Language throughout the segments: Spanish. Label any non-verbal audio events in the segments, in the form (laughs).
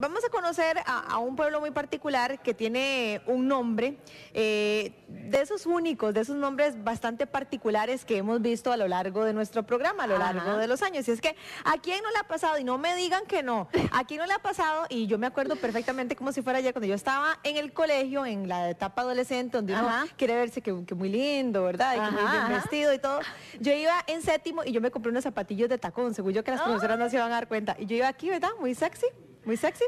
Vamos a conocer a, un pueblo muy particular que tiene un nombre eh, de esos únicos, de esos nombres bastante particulares que hemos visto a lo largo de nuestro programa, a lo largo de los años. Y es que a quién no le ha pasado, y no me digan que no, a quién no le ha pasado, y yo me acuerdo perfectamente como si fuera ayer cuando yo estaba en el colegio, en la etapa adolescente, donde uno quiere verse que, muy lindo, ¿verdad? Y que muy bien vestido y todo. Yo iba en séptimo y yo me compré unos zapatillos de tacón, según yo que las profesoras no se iban a dar cuenta. Y yo iba aquí, ¿verdad? Muy sexy muy sexy.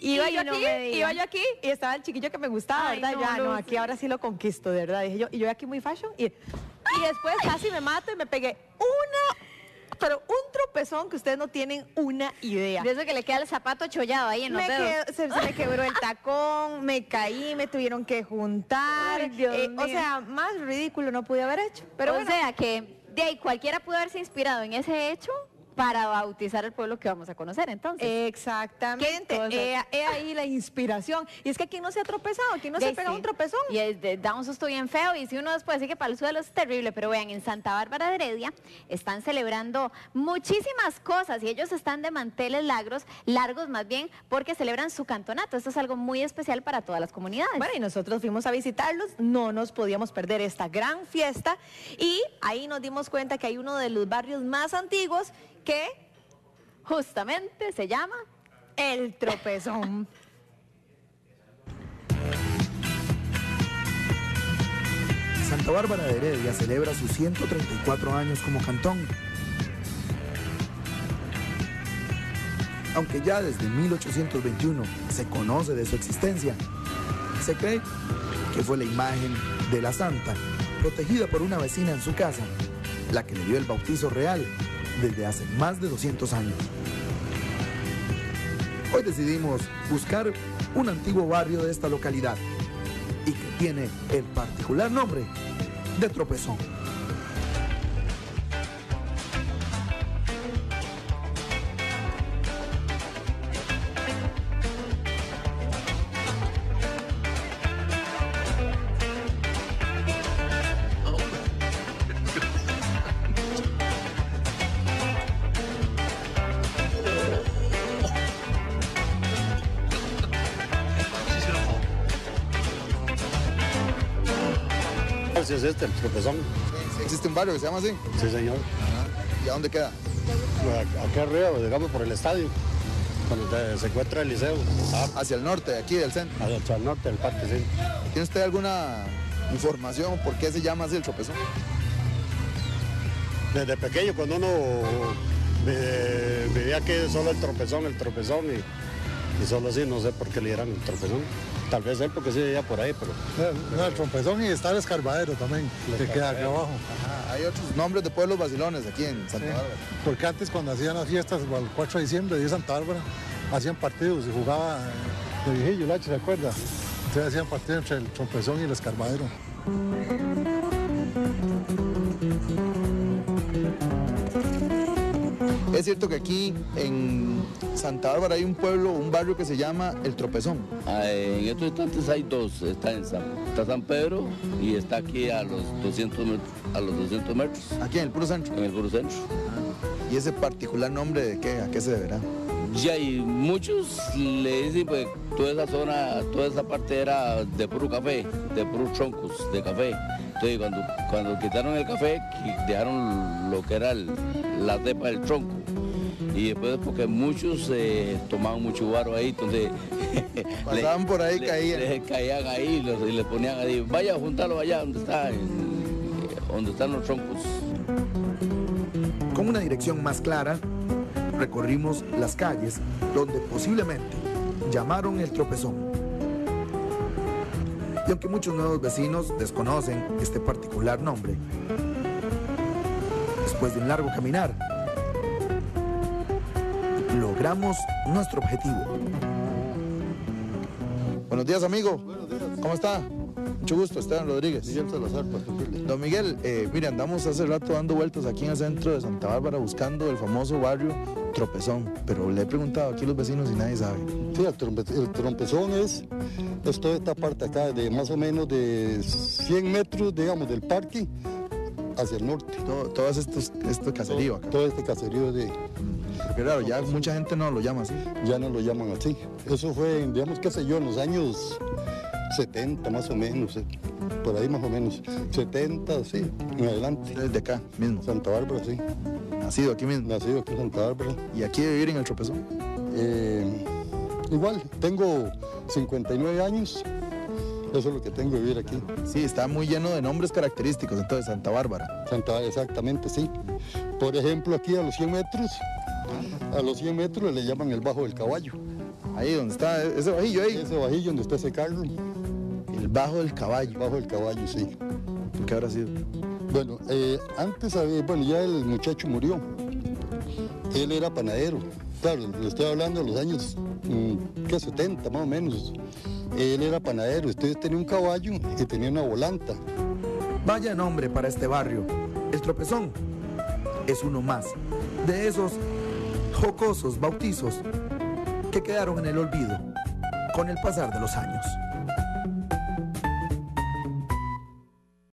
Iba yo aquí, iba yo aquí y estaba el chiquillo que me gustaba, ¿verdad? ya, no, aquí ahora sí lo conquisto, de verdad. Dije yo, y yo aquí muy fashion. Y, y después casi me mato y me pegué una pero un tropezón que ustedes no tienen una idea. De eso que le queda el zapato chollado ahí en los dedos. se, me quebró el tacón, me caí, me tuvieron que juntar. Eh, o sea, más ridículo no pude haber hecho. Pero o sea que de ahí cualquiera pudo haberse inspirado en ese hecho para bautizar el pueblo que vamos a conocer entonces. Exactamente, he, ahí la inspiración. Y es que aquí no se ha tropezado, aquí no se ha pegado un tropezón. Y es da un susto bien feo y si uno después dice que para el suelo es terrible, pero vean, en Santa Bárbara de Heredia están celebrando muchísimas cosas y ellos están de manteles largos, largos más bien, porque celebran su cantonato. Esto es algo muy especial para todas las comunidades. Bueno, y nosotros fuimos a visitarlos, no nos podíamos perder esta gran fiesta y ahí nos dimos cuenta que hay uno de los barrios más antiguos que justamente se llama El Tropezón. Santa Bárbara de Heredia celebra sus 134 años como cantón. Aunque ya desde 1821 se conoce de su existencia, se cree que fue la imagen de la santa, protegida por una vecina en su casa, la que le dio el bautizo real desde hace más de 200 años. Hoy decidimos buscar un antiguo barrio de esta localidad y que tiene el particular nombre de Tropezón. Si es este, el tropezón. ¿Existe un barrio que se llama así? Sí, señor. ¿Y a dónde queda? Aquí arriba, digamos, por el estadio, cuando se encuentra el liceo. Ah. Hacia el norte, aquí del centro. Hacia el norte del parque, sí. ¿Tiene usted alguna información por qué se llama así el tropezón? Desde pequeño, cuando uno vivía aquí solo el tropezón, el tropezón, y, y solo así, no sé por qué le dieran el tropezón. Tal vez él porque sí vivía por ahí, pero... No, el trompezón y está el escarbadero también, que queda aquí abajo. Hay otros nombres de pueblos vacilones aquí en Santa Bárbara. Porque antes cuando hacían las fiestas, el 4 de diciembre de Santa Bárbara, hacían partidos y jugaba eh, de viejillo, ¿se acuerda? Entonces hacían partidos entre el trompezón y el escarbadero. Es cierto que aquí en Santa Bárbara hay un pueblo, un barrio que se llama El Tropezón. Ah, en estos instantes hay dos, está en San, San Pedro y está aquí a los 200 metros. A los 200 metros. ¿Aquí en el puro centro? En el puro centro. ¿Y ese particular nombre de qué? ¿A qué se deberá? Ya, y muchos le dicen, pues, toda esa zona, toda esa parte era de puro café, de puros troncos de café. Entonces, cuando, cuando quitaron el café, dejaron lo que era la cepa del tronco y después porque muchos eh, tomaban mucho barro ahí, entonces (laughs) pasaban por ahí, caían. caían ahí y les ponían ahí, vaya a juntarlo allá donde está, donde están los troncos. Con una dirección más clara, recorrimos las calles donde posiblemente llamaron el tropezón. Y aunque muchos nuevos vecinos desconocen este particular nombre, después de un largo caminar, logramos nuestro objetivo. Buenos días, amigo. ¿Cómo está? Mucho gusto, Esteban Rodríguez. Miguel Salazar, Don Miguel, eh, mire, andamos hace rato dando vueltas aquí en el centro de Santa Bárbara buscando el famoso barrio Tropezón, pero le he preguntado aquí a los vecinos y nadie sabe. Sí, el, Tropezón es, es toda esta parte acá, de más o menos de 100 metros, digamos, del parque hacia el norte. Todo, todo estos, este caserío acá. Todo, este caserío de Porque claro, ya mucha gente no lo llama así. Ya no lo llaman así. Eso fue, digamos, qué sé yo, en los años 70 más o menos, eh, por ahí más o menos. 70, sí, en adelante. Desde acá mismo. Santa Bárbara, sí. Nacido aquí mismo. Nacido aquí en Santa Bárbara. Y aquí de vivir en el tropezón. Eh, igual, tengo 59 años. Eso es lo que tengo de vivir aquí. Sí, está muy lleno de nombres característicos, entonces Santa Bárbara. Santa, exactamente, sí. Por ejemplo, aquí a los 100 metros, a los 100 metros le llaman el Bajo del Caballo. Ahí donde está ese bajillo ahí. Ese bajillo donde está ese carro, El bajo del caballo. Bajo del Caballo, sí. ¿Por qué habrá sido? Bueno, eh, antes, había- bueno, ya el muchacho murió. Él era panadero. Claro, le estoy hablando de los años, mm, ¿qué? 70 más o menos. Él era panadero, entonces tenía un caballo y tenía una volanta. Vaya nombre para este barrio. El tropezón es uno más de esos jocosos bautizos que quedaron en el olvido con el pasar de los años.